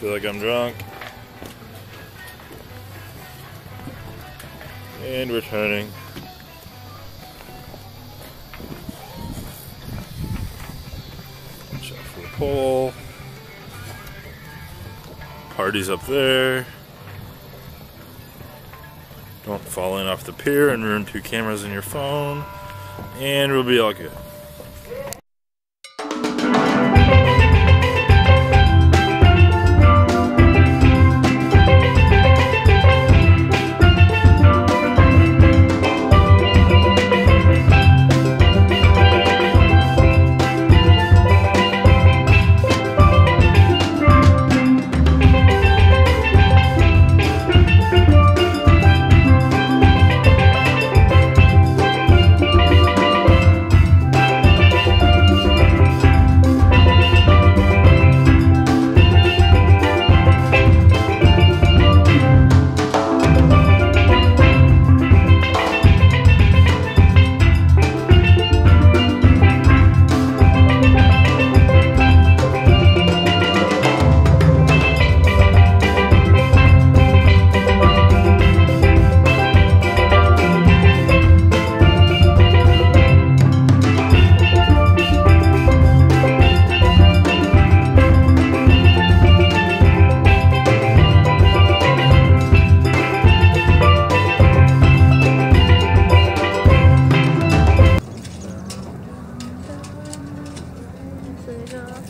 feel like I'm drunk. And returning. Watch out for the pole. Party's up there. Don't fall in off the pier and ruin two cameras in your phone. And we'll be all good. your heart.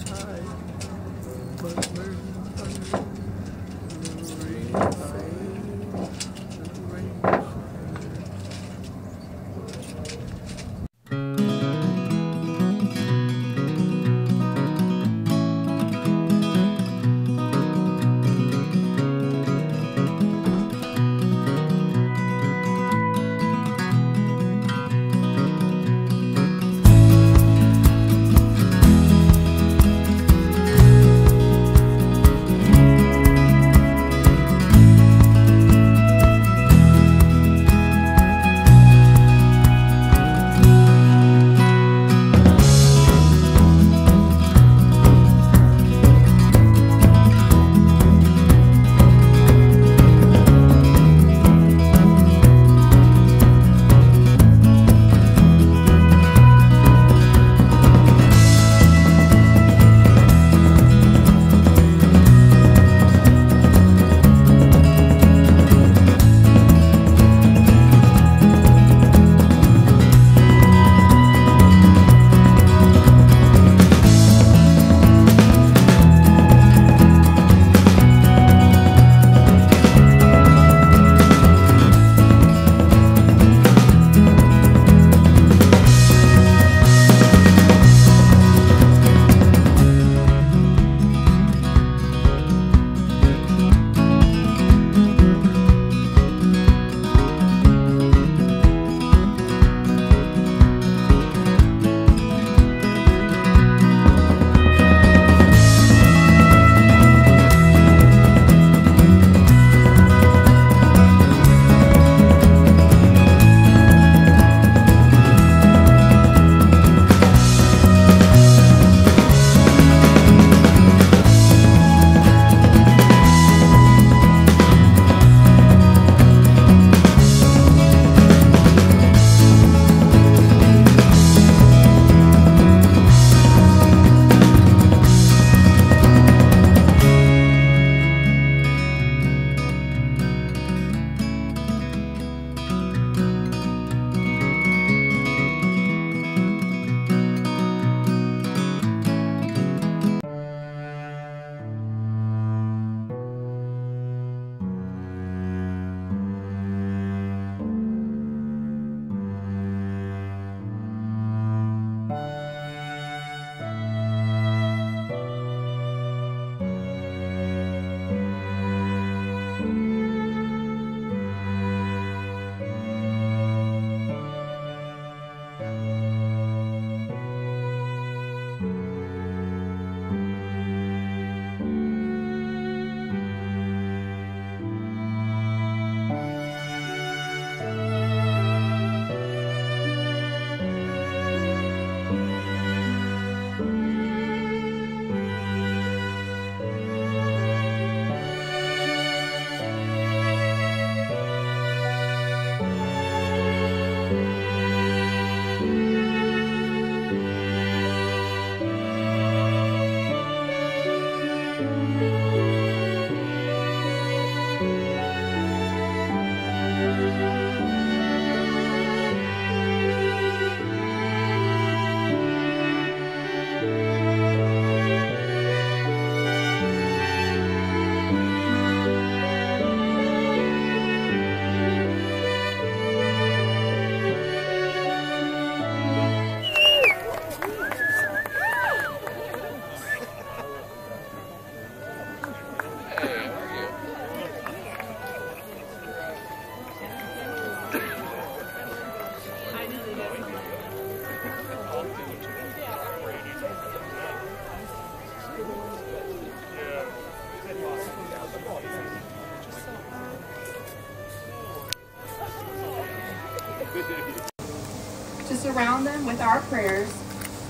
Prayers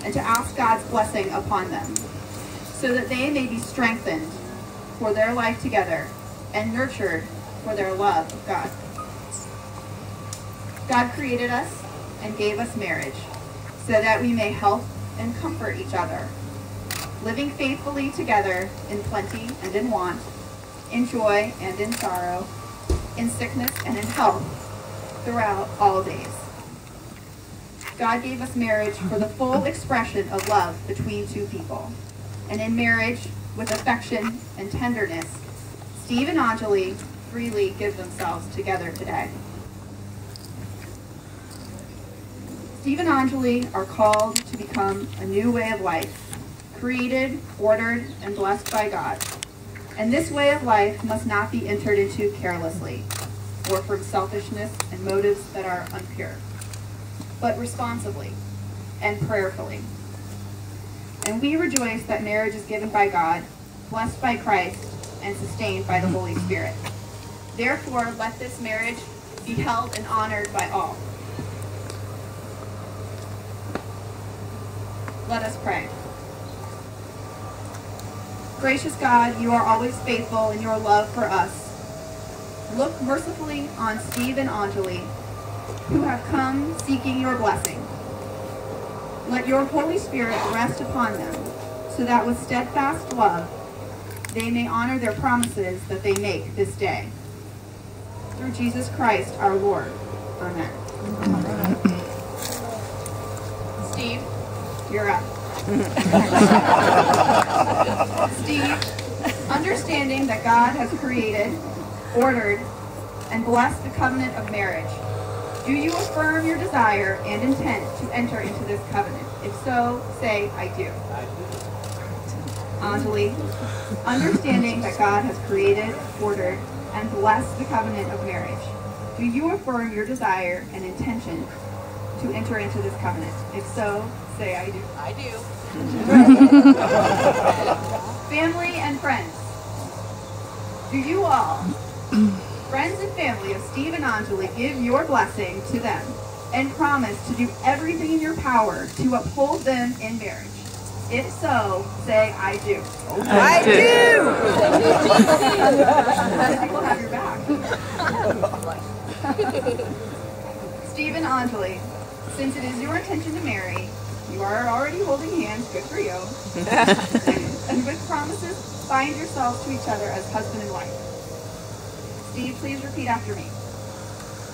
and to ask God's blessing upon them, so that they may be strengthened for their life together and nurtured for their love of God. God created us and gave us marriage so that we may help and comfort each other, living faithfully together in plenty and in want, in joy and in sorrow, in sickness and in health, throughout all days. God gave us marriage for the full expression of love between two people. And in marriage, with affection and tenderness, Steve and Anjali freely give themselves together today. Steve and Anjali are called to become a new way of life, created, ordered, and blessed by God. And this way of life must not be entered into carelessly or from selfishness and motives that are unpure, but responsibly and prayerfully. And we rejoice that marriage is given by God, blessed by Christ, and sustained by the hmm. Holy Spirit. Therefore, let this marriage be held and honored by all. Let us pray. Gracious God, you are always faithful in your love for us. Look mercifully on Steve and Anjali, who have come seeking your blessing. Let your Holy Spirit rest upon them, so that with steadfast love they may honor their promises that they make this day. Through Jesus Christ our Lord. Amen. Steve, you're up. Steve, understanding that God has created, ordered, and blessed the covenant of marriage, do you affirm your desire and intent to enter into this covenant? If so, say, I do. I do. Anjali, understanding that God has created, ordered, and blessed the covenant of marriage, do you affirm your desire and intention to enter into this covenant? If so, say, I do. I do. Family and friends, do you all, friends and family of Steve and Anjali, give your blessing to them and promise to do everything in your power to uphold them in marriage? If so, say, I do. I do. People have your back. Steve and Anjali, since it is your intention to marry, you are already holding hands, good for you. and with promises, bind yourselves to each other as husband and wife. Steve, please repeat after me.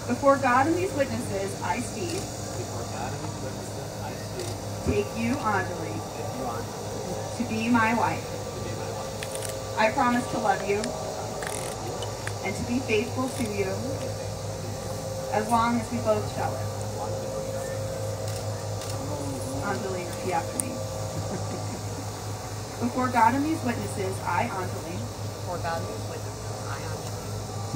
Before God and these witnesses, I, Steve, Before God and His witnesses, I speak take you, Anjali, if you want to be my wife. to be my wife. I promise to love you and to be faithful to you as long as we both shall live. Anjali, repeat after me. Before God and these witnesses, I, Anjali, For God is witness, I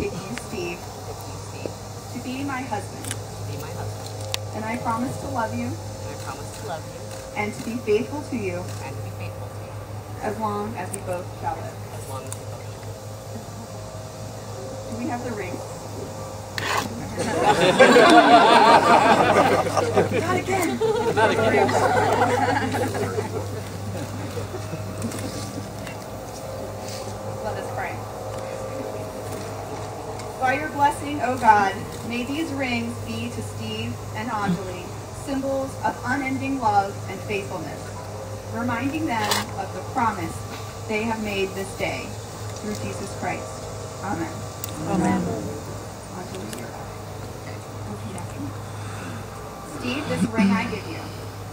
Anjali, take you, Steve, take you, Steve, to be my husband, to be my husband, and I promise to love you and I promise to love you and to be faithful to you and to be faithful to you as long as we both shall live. as long as we both shall. Do we have the ring? Not again. Not again. Let us pray. By your blessing, O God, may these rings be to Steve and Anjali symbols of unending love and faithfulness, reminding them of the promise they have made this day through Jesus Christ. Amen. Amen. Anjali, you're up. Repeat after me. Steve, this ring I give you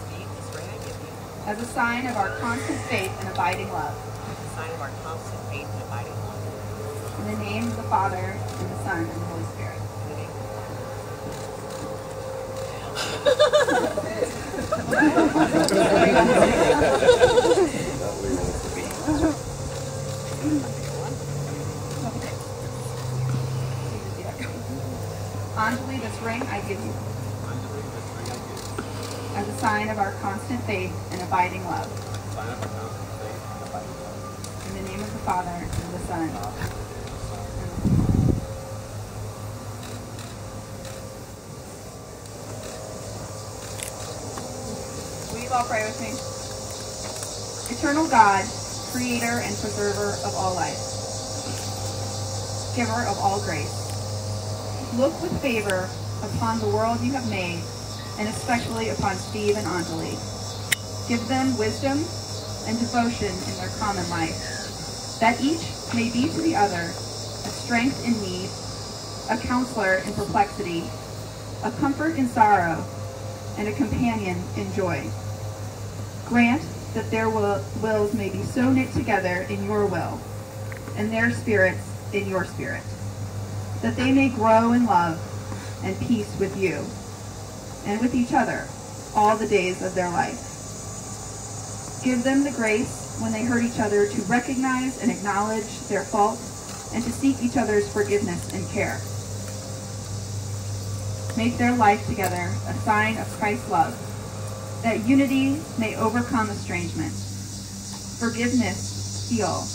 Steve, this ring I give you as a sign of our constant faith and abiding love. is a sign of our constant faith and abiding love. In the name of the Father, and the Son, and the Holy Spirit. Anjali, this ring I give you as a sign of our constant faith and abiding love. sign of our constant faith and abiding love. In the name of the Father, and the Son, Father, and the all pray with me? Eternal God, creator and preserver of all life, giver of all grace, look with favor upon the world you have made, and especially upon Steve and Anjali. Give them wisdom and devotion in their common life, that each may be to the other a strength in need, a counselor in perplexity, a comfort in sorrow, and a companion in joy. Grant that their will, wills may be so knit together in your will, and their spirits in your spirit, that they may grow in love and peace with you, and with each other all the days of their life. Give them the grace when they hurt each other to recognize and acknowledge their faults and to seek each other's forgiveness and care. Make their life together a sign of Christ's love, that unity may overcome estrangement, forgiveness heal,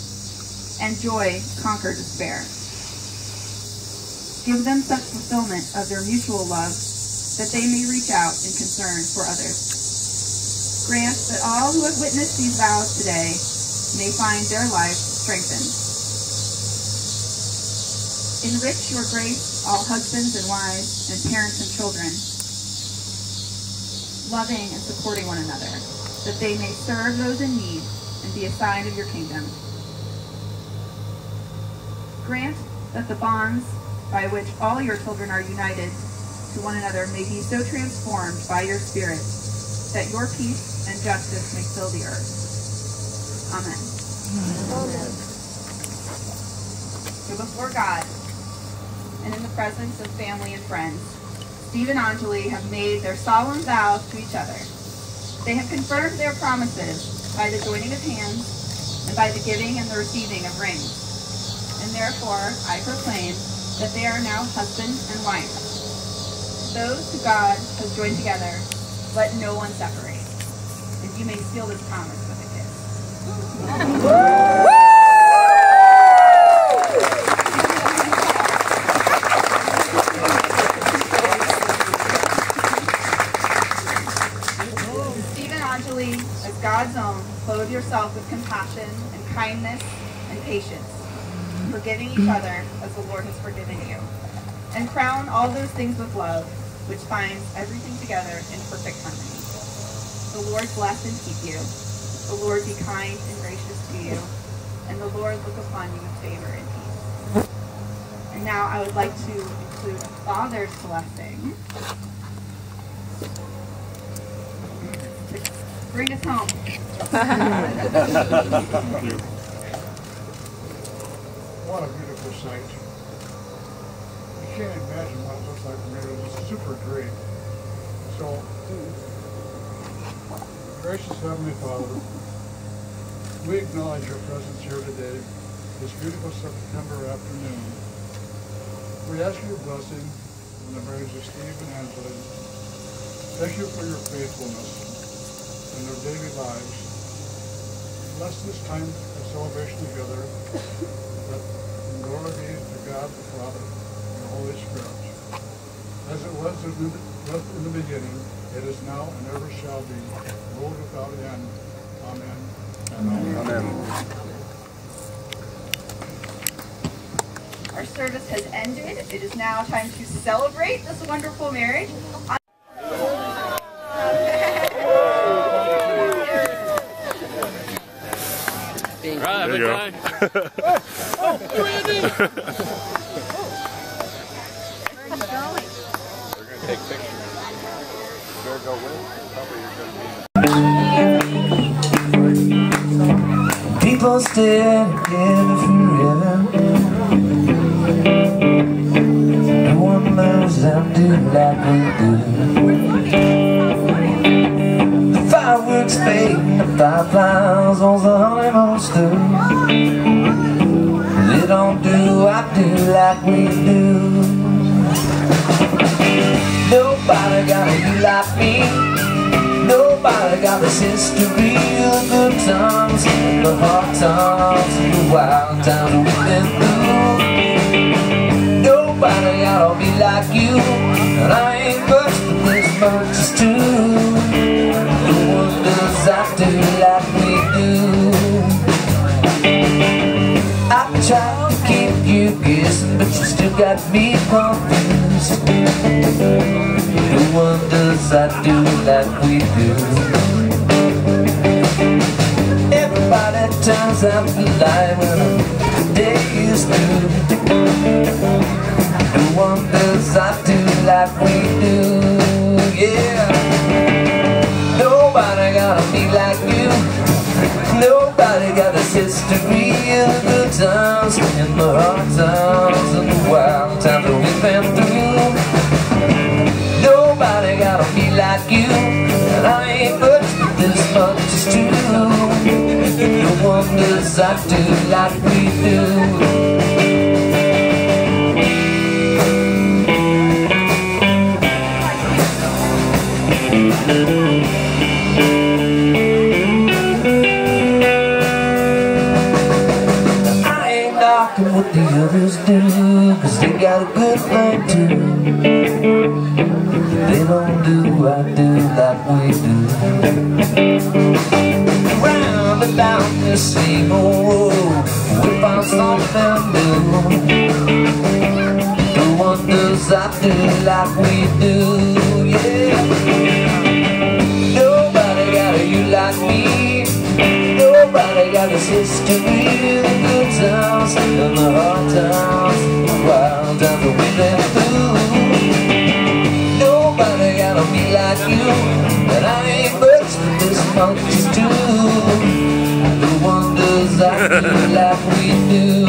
and joy conquer despair. Give them such fulfillment of their mutual love that they may reach out in concern for others. Grant that all who have witnessed these vows today may find their lives strengthened. Enrich your grace all husbands and wives and parents and children, loving and supporting one another, that they may serve those in need and be a sign of your kingdom. Grant that the bonds by which all your children are united to one another may be so transformed by your Spirit that your peace and justice may fill the earth. Amen. So before God, and in the presence of family and friends, Steve and Anjali have made their solemn vows to each other. They have confirmed their promises by the joining of hands and by the giving and the receiving of rings. And therefore, I proclaim that they are now husband and wife. Those who God has joined together, let no one separate. And you may seal this promise with a kiss. Stephen Anjali, as God's own, clothe yourself with compassion and kindness and patience, forgiving each other as the Lord has forgiven you. And crown all those things with love, which binds everything together in perfect harmony. The Lord bless and keep you. The Lord be kind and gracious to you. And the Lord look upon you with favor and peace. And now I would like to include a father's blessing. Bring us home. What a beautiful sight. You can't imagine what it looks like from here. It's super great. So, gracious Heavenly Father, we acknowledge your presence here today, this beautiful September afternoon. We ask your blessing on the marriage of Steve and Angela. Thank you for your faithfulness in their daily lives. Bless this time of celebration together that glory be to God the Father and the Holy Spirit. As it was in the, in the beginning, it is now, and ever shall be, world without end. Amen. Amen. Amen. Our service has ended. It is now time to celebrate this wonderful marriage. There you go. People stare together forever. No one loves them do like we do. The fade and the fireflies on the honeymoon stew. They don't do, I do like we do. Nobody gotta be like me. Nobody got this history of good times, the hard times, the wild times we've been through. Nobody gotta be like you, and I ain't much, but this much do like we do I'm trying to keep you guessing But you still got me confused No one does I do like we do. Everybody turns out to lie When the day is through No one does I do like we do. Yeah. Got this history of the good times And the hard times and the wild times that we've been through. Nobody gotta be like you And I ain't much, but this much is true. No one does I do like we do They don't do I do like we do. Round down the same old road We found something new No one does I do like we do, yeah. Nobody got a you like me. Nobody got this history the good times And the hard times The you And I ain't much this much is true No one does I do like we do